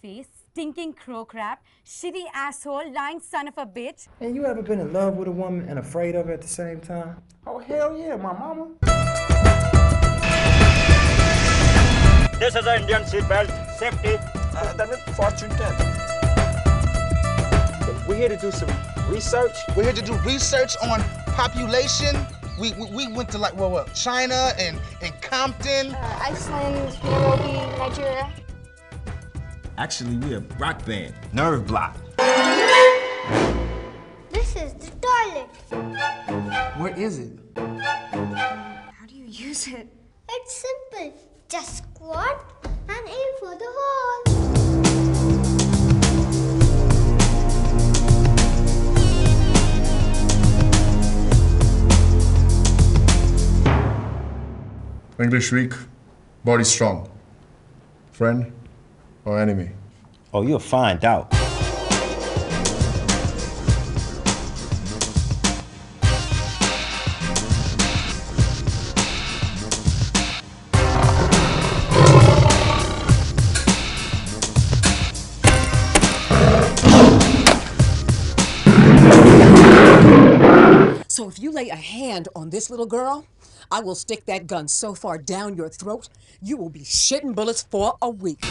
face, stinking crow crap, shitty asshole, lying son of a bitch. And you ever been in love with a woman and afraid of her at the same time? Oh, hell yeah, my mama. This is an Indian seatbelt. Safety. Uh, that is fortune tell. We're here to do some research. We're here to do research on population. We, we, we went to like, well, what, China and, and Compton. Uh, Iceland, Nairobi, Nigeria. Actually, we're a rock band. Nerve block. This is the toilet. What is it? How do you use it? It's simple. Just squat and aim for the hole. English weak, body strong. Friend or enemy? Oh, you'll find out. So if you lay a hand on this little girl, I will stick that gun so far down your throat, you will be shitting bullets for a week.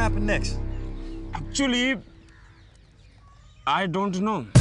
So what's happen next? Actually, I don't know.